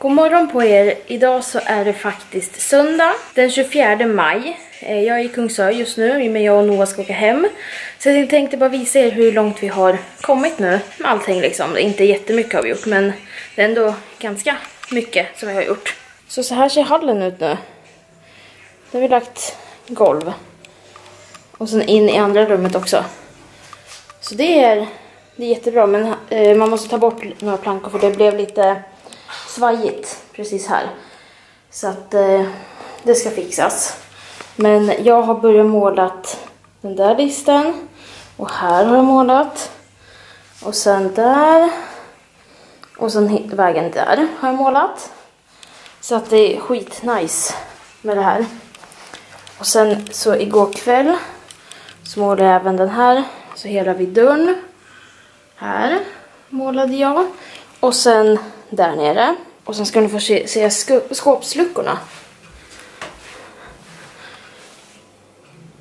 God morgon på er! Idag så är det faktiskt söndag den 24 maj. Eh, jag är i Kungsör just nu, men jag och Noah ska åka hem. Så jag tänkte bara visa er hur långt vi har kommit nu med allting liksom. Inte jättemycket har vi gjort, men det är ändå ganska mycket som vi har gjort. Så så här ser hallen ut nu. Där har vi lagt golv. Och sen in i andra rummet också. Så det är, det är jättebra, men eh, man måste ta bort några plankor för det blev lite svajigt precis här. Så att eh, det ska fixas. Men jag har börjat målat den där listan. Och här har jag målat. Och sen där. Och sen vägen där har jag målat. Så att det är skitnice med det här. Och sen så igår kväll så målade jag även den här. Så hela vid dörren. Här målade jag. Och sen där nere. Och sen ska ni få se, se skåpsluckorna.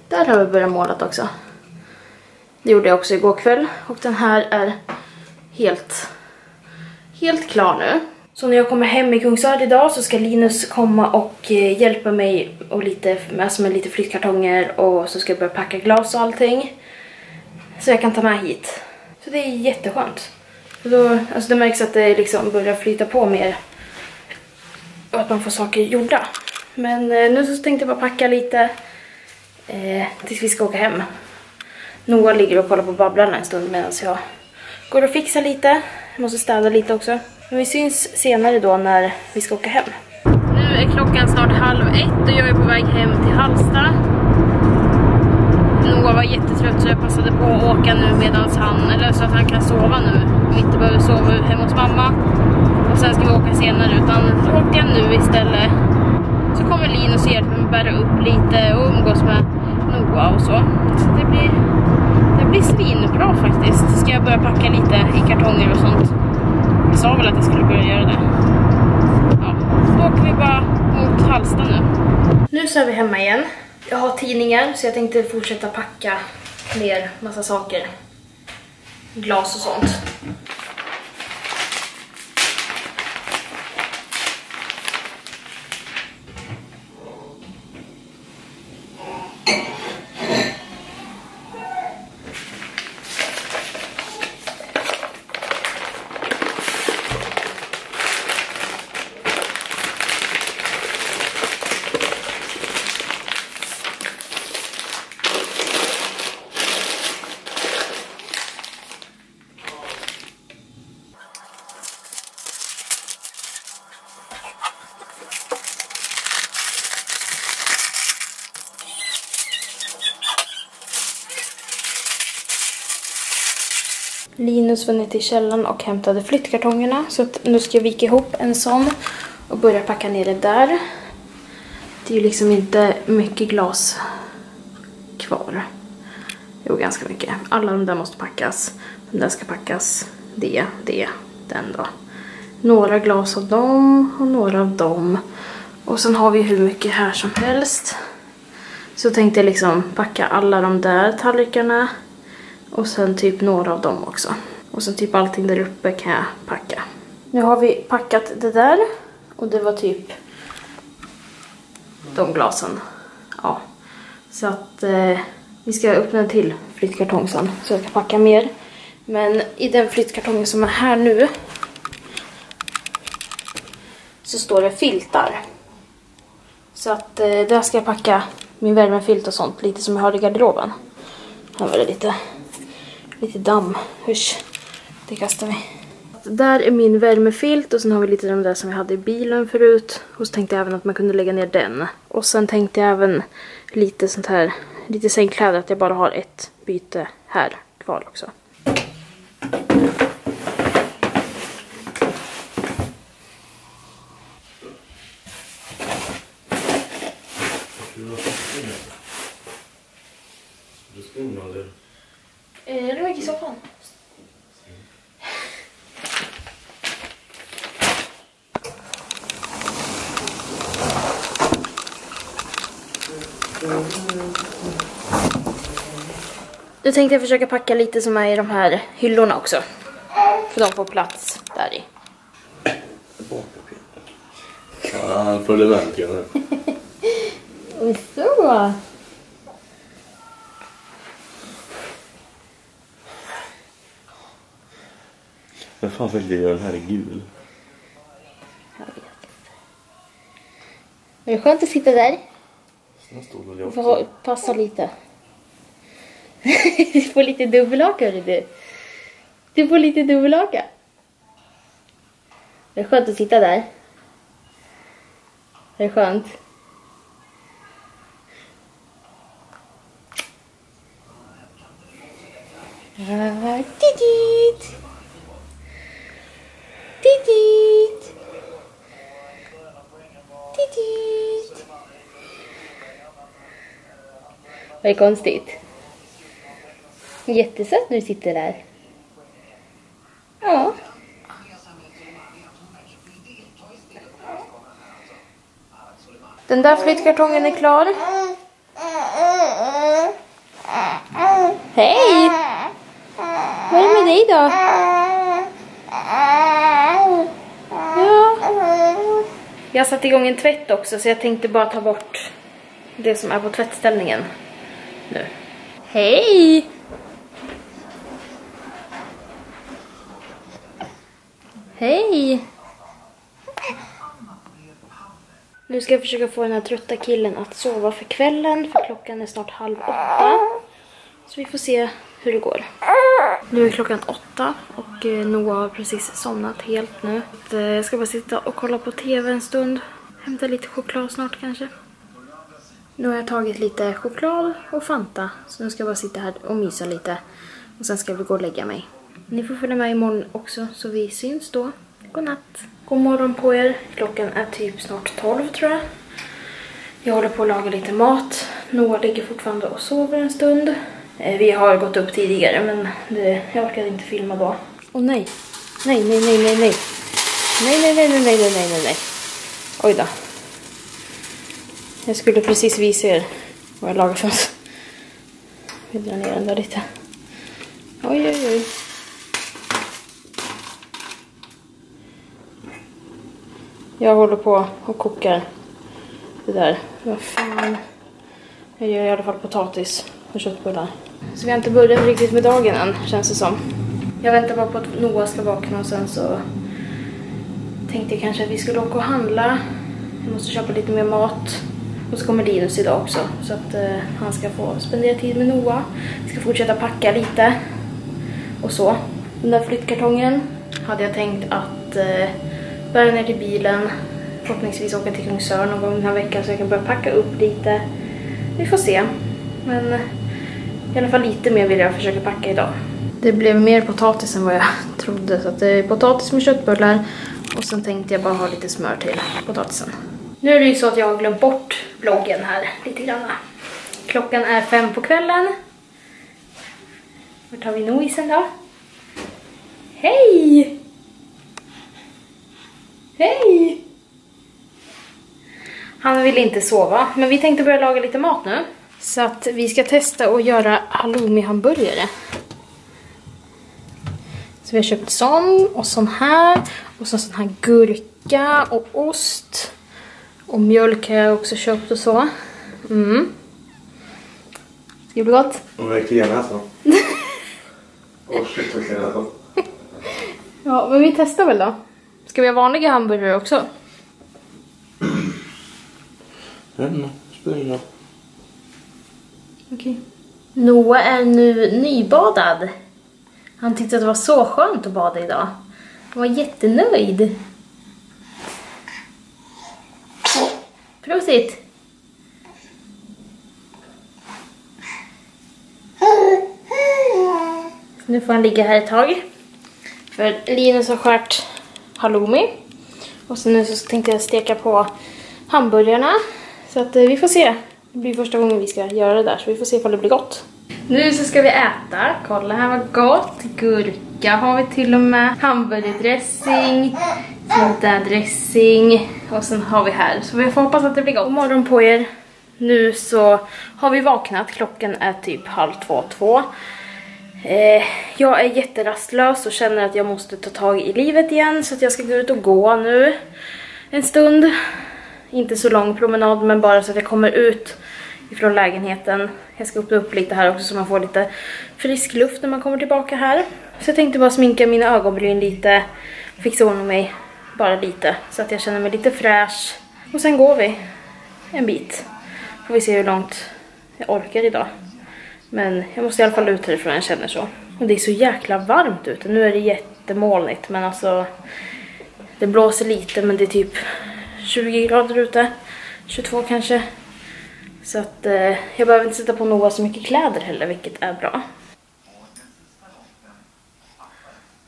Där har vi börjat måla också. Det gjorde jag också igår kväll. Och den här är helt, helt klar nu. Så när jag kommer hem i Kungsör idag så ska Linus komma och eh, hjälpa mig och lite, alltså med lite flyttkartonger och så ska jag börja packa glas och allting. Så jag kan ta med hit. Så det är jätteskönt. då, alltså det märks att det liksom börjar flyta på mer och att man får saker gjorda. Men eh, nu så tänkte jag bara packa lite eh, tills vi ska åka hem. Noah ligger och kollar på Babblarna en stund medan jag går och fixar lite. Jag måste städa lite också. Men vi syns senare då när vi ska åka hem. Nu är klockan snart halv ett och jag är på väg hem till Halsta. Noah var jättetrött så jag passade på att åka nu medan han, eller så att han kan sova nu. Vi inte behöver sova hemma hos mamma och sen ska vi åka senare utan då åkte jag nu istället. Så kommer Linus och hjälper mig att bära upp lite och umgås med Noah och så. Så det blir, det blir svinbra faktiskt. Ska jag börja packa lite i kartonger och sånt. Jag sa väl att jag skulle börja göra det. Ja, då åker vi bara mot Halsta nu. Nu så är vi hemma igen. Jag har tidningar så jag tänkte fortsätta packa ner massa saker. Glas och sånt. Linus var ner till källaren och hämtade flyttkartongerna. Så nu ska jag vika ihop en sån och börja packa ner det där. Det är ju liksom inte mycket glas kvar. Jo, ganska mycket. Alla de där måste packas. Den där ska packas. Det, det, den då. Några glas av dem och några av dem. Och sen har vi hur mycket här som helst. Så tänkte jag liksom packa alla de där tallrikarna och sen typ några av dem också. Och sen typ allting där uppe kan jag packa. Nu har vi packat det där. Och det var typ de glasen. Ja. Så att eh, vi ska öppna en till flyttkartong sen. Så jag kan packa mer. Men i den flyttkartongen som är här nu. Så står det filtar. Så att eh, där ska jag packa min värmefilt och sånt. Lite som jag har i garderoben. Här var det lite lite damm. Usch, det kastar vi. Där är min värmefilt och sen har vi lite de där som vi hade i bilen förut. Och så tänkte jag även att man kunde lägga ner den. Och sen tänkte jag även lite sånt här, lite sängkläder, att jag bara har ett byte här kvar också. Du ska Eh, det ligger i soffan. Nu tänkte jag försöka packa lite som är i de här hyllorna också. För de får plats där i. Han följer med. Och så. Vem fan väljer jag den här i gul? Jag vet inte. Är det skönt att sitta där? Den väl jag också. passa lite. du får lite dubbelhaka du. Du får lite dubbelhaka. Det är skönt att sitta där. Det är skönt. Titit! Titit! Vad är konstigt? Jättesött när du sitter där. Ja. Den där flyttkartongen är klar. Hej! Vad är det med dig då? Ja. Jag har satt igång en tvätt också så jag tänkte bara ta bort det som är på tvättställningen nu. Hej! Hej! Nu ska jag försöka få den här trötta killen att sova för kvällen för klockan är snart halv åtta. Så vi får se hur det går. Nu är klockan åtta och eh, Noah har precis somnat helt nu. Eh, jag ska bara sitta och kolla på TV en stund. Hämta lite choklad snart kanske. Nu har jag tagit lite choklad och Fanta. Så nu ska jag bara sitta här och mysa lite. Och sen ska jag gå och lägga mig. Ni får följa med imorgon också så vi syns då. God natt! God morgon på er. Klockan är typ snart 12 tror jag. Jag håller på att laga lite mat. Noah ligger fortfarande och sover en stund. Eh, vi har gått upp tidigare men det, jag orkade inte filma då. Åh. Nej, nej, nej, nej, nej. Nej, nej, nej, nej, nej, nej, nej, nej. Oj då. Jag skulle precis visa er vad jag lagar för oss. Vi drar ner den där lite. Oj, oj, oj. Jag håller på och kokar det där. Vad fan. Jag gör i alla fall potatis och köttbullar. Så vi har inte börjat riktigt med dagen än, känns det som. Jag väntar bara på att Noah ska vakna och sen så tänkte jag kanske att vi skulle åka och handla. Jag måste köpa lite mer mat. Och så kommer Linus idag också så att eh, han ska få spendera tid med Noah. Vi ska fortsätta packa lite och så. Den där flyttkartongen hade jag tänkt att eh, bära ner till bilen. Förhoppningsvis åka till Kungsör någon gång den här veckan så jag kan börja packa upp lite. Vi får se. Men eh, i alla fall lite mer vill jag försöka packa idag. Det blev mer potatis än vad jag trodde så att det är potatis med köttbullar och sen tänkte jag bara ha lite smör till potatisen. Nu är det ju så att jag har glömt bort vloggen här lite grann. Klockan är fem på kvällen. Vart har vi noisen då? Hej! Hej! Han vill inte sova, men vi tänkte börja laga lite mat nu. Så att vi ska testa att göra halloumi-hamburgare. Så vi har köpt sån och sån här och så sån här gurka och ost. Och mjölk har jag också köpt och så. Mm. Det bli gott? Och verkligen alltså. Åh shit verkligen alltså. Ja, men vi testar väl då. Ska vi ha vanliga hamburgare också? Jag vet inte, spelar ingen roll. Okej. Noah är nu nybadad. Han tyckte att det var så skönt att bada idag. Han var jättenöjd. Prosit! Så nu får han ligga här ett tag. För Linus har skärt halloumi. Och så nu så tänkte jag steka på hamburgarna. Så att eh, vi får se. Det blir första gången vi ska göra det där så vi får se ifall det blir gott. Nu så ska vi äta. Kolla här vad gott. Gurka har vi till och med. Hamburgardressing. Sånt där dressing. Och sen har vi här. Så vi får hoppas att det blir gott. God morgon på er. Nu så har vi vaknat. Klockan är typ halv två, två. Eh, jag är jätterastlös och känner att jag måste ta tag i livet igen så att jag ska gå ut och gå nu en stund. inte så lång promenad men bara så att jag kommer ut ifrån lägenheten. Jag ska öppna upp lite här också så man får lite frisk luft när man kommer tillbaka här. Så jag tänkte bara sminka mina ögonbryn lite, fixa ordning mig bara lite så att jag känner mig lite fräsch. Och sen går vi en bit. Får vi se hur långt jag orkar idag. Men jag måste i alla fall ut härifrån, jag känner så. Och det är så jäkla varmt ute. Nu är det jättemolnigt men alltså det blåser lite men det är typ 20 grader ute. 22 kanske. Så att eh, jag behöver inte sätta på Noah så mycket kläder heller vilket är bra.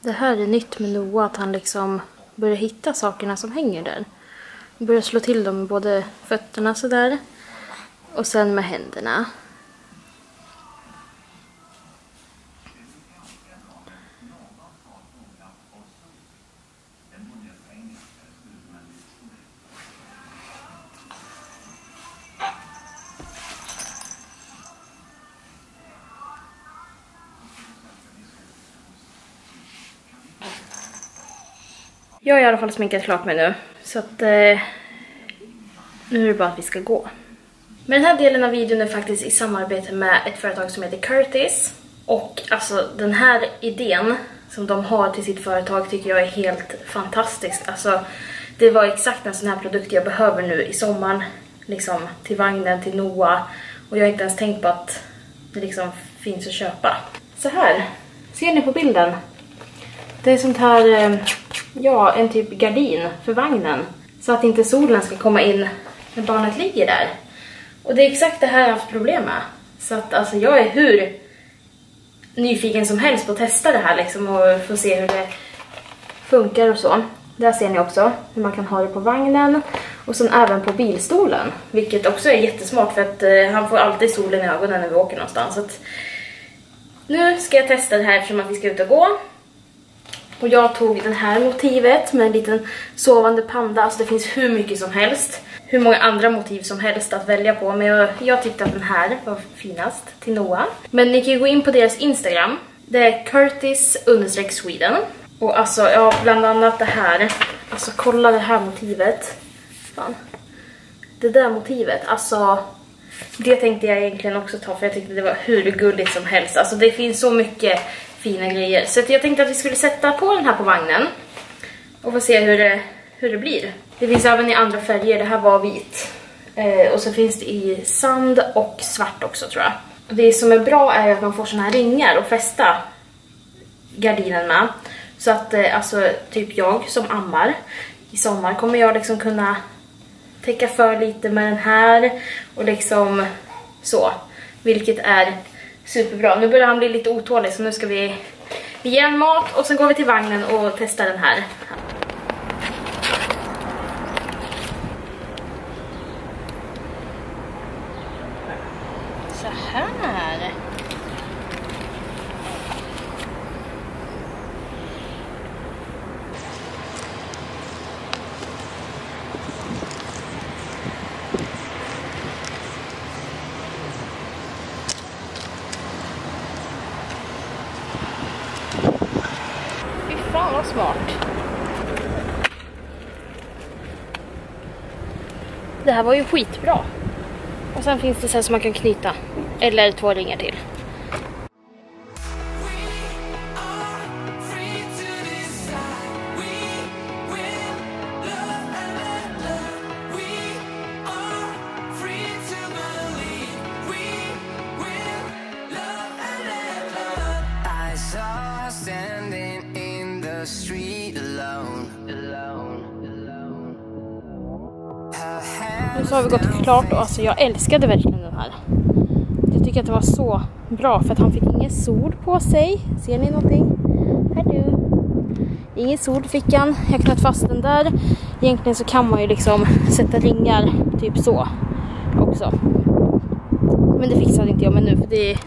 Det här är nytt med Noah att han liksom börjar hitta sakerna som hänger där. Börjar slå till dem med både fötterna sådär och sen med händerna. Jag har i alla fall sminkat klart mig nu. Så att eh, nu är det bara att vi ska gå. Men den här delen av videon är faktiskt i samarbete med ett företag som heter Curtis. Och alltså den här idén som de har till sitt företag tycker jag är helt fantastisk. Alltså det var exakt en sån här produkt jag behöver nu i sommaren. Liksom till vagnen, till Noah. Och jag har inte ens tänkt på att det liksom finns att köpa. Så här, ser ni på bilden? Det är sånt här, eh, ja en typ gardin för vagnen. Så att inte solen ska komma in när barnet ligger där. Och det är exakt det här jag har haft problem med. Så att alltså jag är hur nyfiken som helst på att testa det här liksom och få se hur det funkar och så. Där ser ni också hur man kan ha det på vagnen och sen även på bilstolen. Vilket också är jättesmart för att eh, han får alltid solen i ögonen när vi åker någonstans. Så att nu ska jag testa det här eftersom att vi ska ut och gå. Och jag tog det här motivet med en liten sovande panda. Alltså det finns hur mycket som helst. Hur många andra motiv som helst att välja på. Men jag, jag tyckte att den här var finast till Noah. Men ni kan ju gå in på deras Instagram. Det är Curtis Sweden. Och alltså, ja, bland annat det här. Alltså kolla det här motivet. Fan. Det där motivet, alltså. Det tänkte jag egentligen också ta för jag tyckte det var hur gulligt som helst. Alltså det finns så mycket fina grejer. Så jag tänkte att vi skulle sätta på den här på vagnen. Och få se hur det, hur det blir. Det finns även i andra färger, det här var vit. Eh, och så finns det i sand och svart också tror jag. Det som är bra är att man får såna här ringar att fästa gardinen med. Så att eh, alltså typ jag som ammar i sommar kommer jag liksom kunna täcka för lite med den här och liksom så. Vilket är superbra. Nu börjar han bli lite otålig så nu ska vi, vi ge honom mat och sen går vi till vagnen och testar den här. Så här. Fy fan vad smart. Det här var ju skitbra. Och sen finns det så här som man kan knyta. Eller två ringar till. Så har vi gått klart och alltså jag älskade verkligen den här. Jag tycker att det var så bra för att han fick ingen sol på sig. Ser ni någonting? Här du. Ingen sol fick han. Jag knöt fast den där. Egentligen så kan man ju liksom sätta ringar typ så också. Men det fixade inte jag med nu för det är,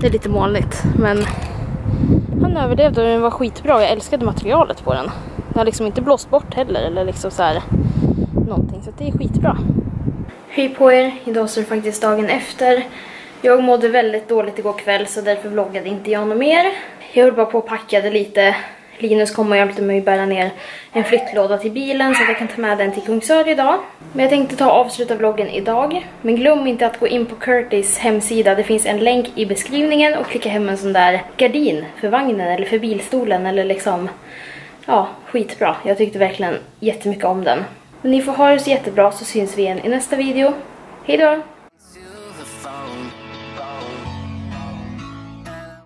det är lite molnigt. Men han överlevde och den var skitbra och jag älskade materialet på den. Den har liksom inte blåst bort heller eller liksom så här någonting så att det är skitbra. Hej på er! Idag så är det faktiskt dagen efter. Jag mådde väldigt dåligt igår kväll så därför vloggade inte jag något mer. Jag höll bara på och packade lite Linus kommer och hjälpte mig bära ner en flyttlåda till bilen så att jag kan ta med den till Kungsör idag. Men jag tänkte ta och avsluta vloggen idag. Men glöm inte att gå in på Curtis hemsida. Det finns en länk i beskrivningen och klicka hem en sån där gardin för vagnen eller för bilstolen eller liksom ja, skitbra. Jag tyckte verkligen jättemycket om den. Ni får ha det så jättebra så syns vi igen i nästa video. Hejdå!